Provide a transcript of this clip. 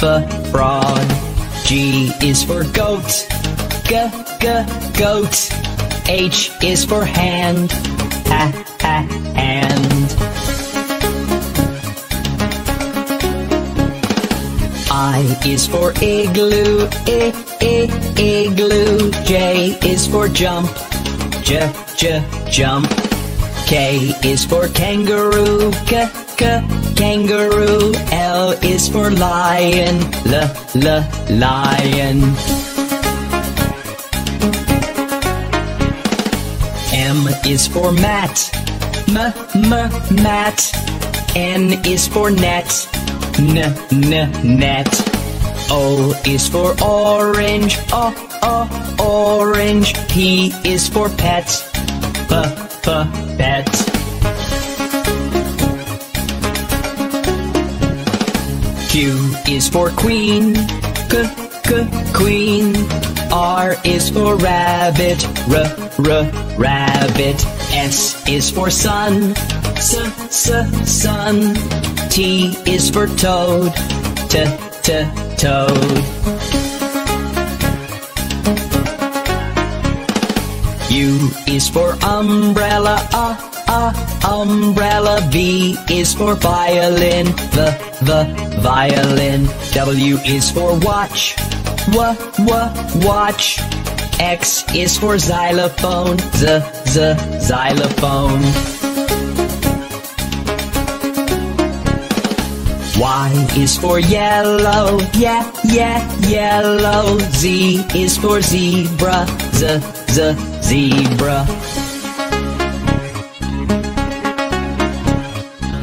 b, frog. G is for goat, g, g, goat. H is for hand, ha, ha, hand. I is for igloo, I, I, igloo. J is for jump, j, j, jump. K is for kangaroo, k, k, kangaroo. L is for lion, l, l, lion. M is for mat, m, m, mat. N is for net, n, n, net. O is for orange, o, o, orange. P is for pet, p, p, pet. Q is for queen, k, k, queen. R is for rabbit, r, r, rabbit. S is for sun, s, s, sun. T is for toad, t, t, toad. U is for umbrella, uh, uh, umbrella. V is for violin, the, the, violin. W is for watch, w, w, watch. X is for xylophone, z, z, xylophone. Y is for yellow, yeah, yeah, yellow. Z is for zebra, z, z, zebra.